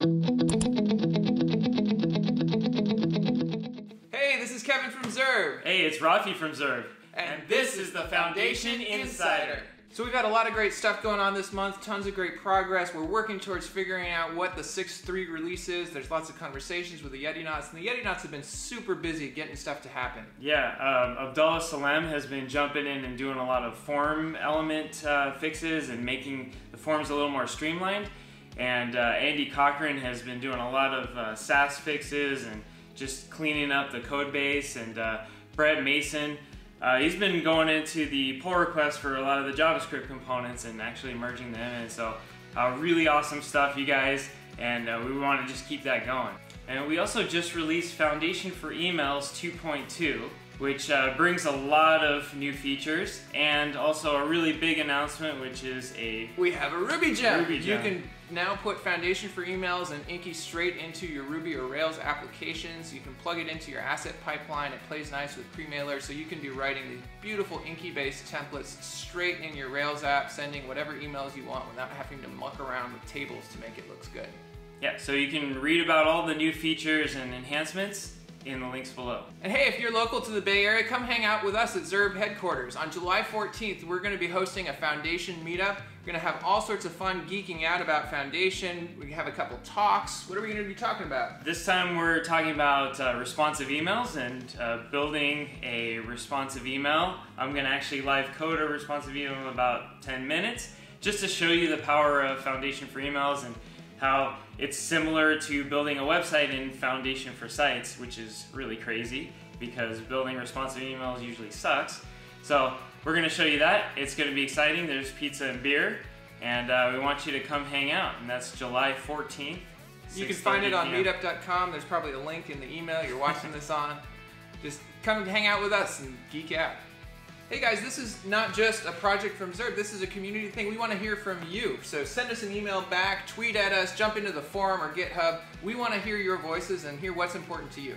Hey, this is Kevin from Zurb. Hey, it's Rafi from Zurb. And this is the Foundation Insider. So we've got a lot of great stuff going on this month, tons of great progress. We're working towards figuring out what the 6.3 release is. There's lots of conversations with the Yetinauts, and the Yetinauts have been super busy getting stuff to happen. Yeah, um, Abdullah Salem has been jumping in and doing a lot of form element uh, fixes and making the forms a little more streamlined. And uh, Andy Cochran has been doing a lot of uh, Sass fixes and just cleaning up the code base. And uh, Brett Mason uh, he's been going into the pull request for a lot of the JavaScript components and actually merging them And So uh, really awesome stuff, you guys, and uh, we want to just keep that going. And we also just released Foundation for Emails 2.2, which uh, brings a lot of new features and also a really big announcement, which is a we have a Ruby gem. Ruby gem. You can now put Foundation for Emails and Inky straight into your Ruby or Rails applications. You can plug it into your asset pipeline. It plays nice with Premailer, so you can be writing these beautiful Inky-based templates straight in your Rails app, sending whatever emails you want without having to muck around with tables to make it look good. Yeah, so you can read about all the new features and enhancements in the links below. And hey, if you're local to the Bay Area, come hang out with us at Zurb headquarters. On July 14th, we're going to be hosting a Foundation meetup. We're going to have all sorts of fun geeking out about Foundation. We have a couple talks. What are we going to be talking about? This time we're talking about uh, responsive emails and uh, building a responsive email. I'm going to actually live code a responsive email in about 10 minutes just to show you the power of Foundation for emails and how it's similar to building a website in Foundation for Sites, which is really crazy because building responsive emails usually sucks. So we're gonna show you that. It's gonna be exciting. There's pizza and beer, and uh, we want you to come hang out, and that's July 14th. You can find it on meetup.com. There's probably a link in the email you're watching this on. Just come hang out with us and geek out. Hey guys, this is not just a project from Zurb, this is a community thing. We want to hear from you. So send us an email back, tweet at us, jump into the forum or GitHub. We want to hear your voices and hear what's important to you.